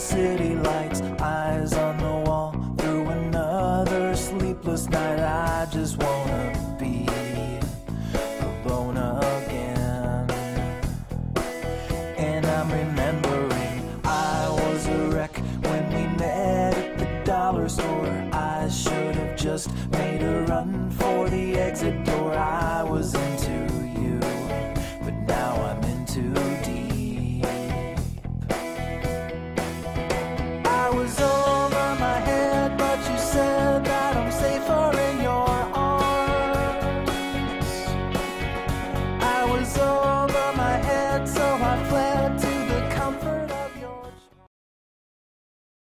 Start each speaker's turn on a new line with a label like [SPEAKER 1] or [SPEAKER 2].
[SPEAKER 1] city lights, eyes on the wall. Through another sleepless night, I just wanna be alone again. And I'm remembering I was a wreck when we met at the dollar store. I should have just made a run